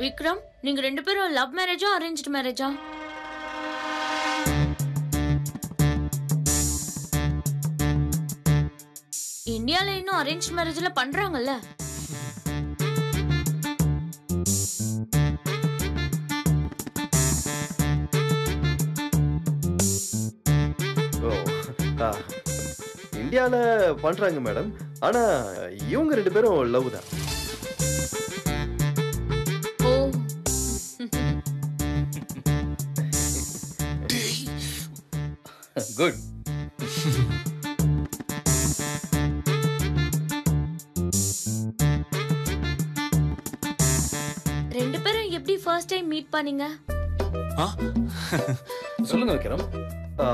விக்ரம் நீங்க ரெண்டு பேரும் லவ் மேரேஜா அரேஞ்ச்டு மேரேஜா? இந்தியால இன்னும் அரேஞ்ச் மேரேஜ்ல பண்றாங்கல்ல? ஓ இந்தியால பண்றாங்க மேடம். ஆனா இவங்க ரெண்டு பேரும் லவ் தான் குட் ரெண்டு பேரும் எப்படி ஃபர்ஸ்ட் டைம் மீட் பண்ணீங்க? சொல்லுங்க விக்ரம். ஆ,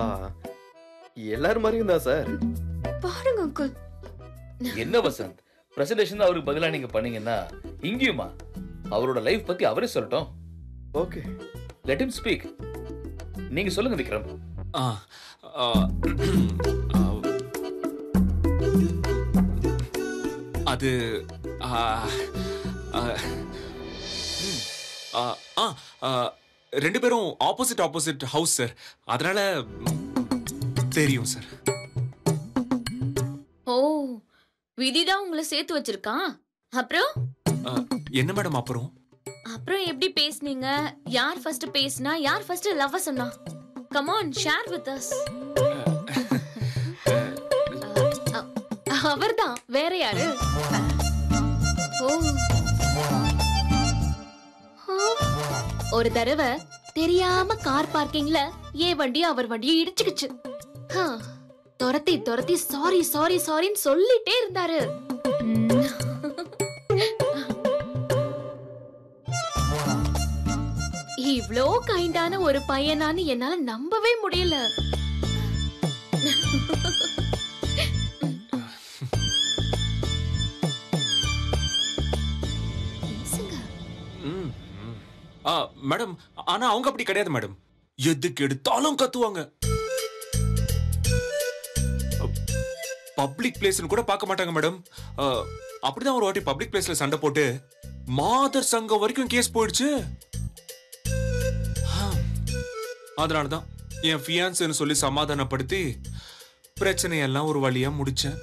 எல்லாரும் மாதிரியும் தான் சார். பாருங்க அங்கிள் என்ன வசந்த்? பிரசன்டேஷன் அவருக்கு பதிலா நீங்க பண்ணீங்கன்னா இங்கேயுமா? அவரோட லைஃப் பத்தி அவரே சொல்லட்டும். ஓகே லெட் him ஸ்பீக் நீங்க சொல்லுங்க விக்ரம். அது ரெண்டு பேரும் ஆப்போசிட் ஆப்போசிட் ஹவுஸ் சார் அதனால தெரியும் சார் ஓ விதிதான் உங்களை சேர்த்து வச்சிருக்கான் அப்புறம் என்ன மேடம் அப்புறம் அப்புறம் எப்படி பேசுனீங்க யார் ஃபர்ஸ்ட் பேசினா யார் ஃபர்ஸ்ட் லவ் சொன்னா come on share with us அவர்தான் வேற யாரு? ஓ. ஒரு தடவை தெரியாம கார் பார்க்கிங்ல ஏன் வண்டி அவர் வண்டியை இடிச்சுக்கிச்சு. துரத்தி துரத்தி சாரி சாரி சாரின்னு சொல்லிட்டே இருந்தாரு. இவ்ளோ கைண்டான ஒரு பையனான்னு என்னால நம்பவே முடியல. மேடம் ஆனா அவங்க அப்படி கிடையாது மேடம். எதுக்கு எடுத்தாலும் கத்துவாங்க. பப்ளிக் பிளேஸ்னு கூட பார்க்க மாட்டாங்க மேடம். அப்படிதான் ஒரு வாட்டி பப்ளிக் பிளேஸ்ல சண்டை போட்டு மாதர் சங்கம் வரைக்கும் கேஸ் போயிடுச்சு. அதனால தான் என் ஃபியான்ஸ்னு சொல்லி சமாதானப்படுத்தி பிரச்சனையெல்லாம் ஒரு வழியாக முடித்தேன்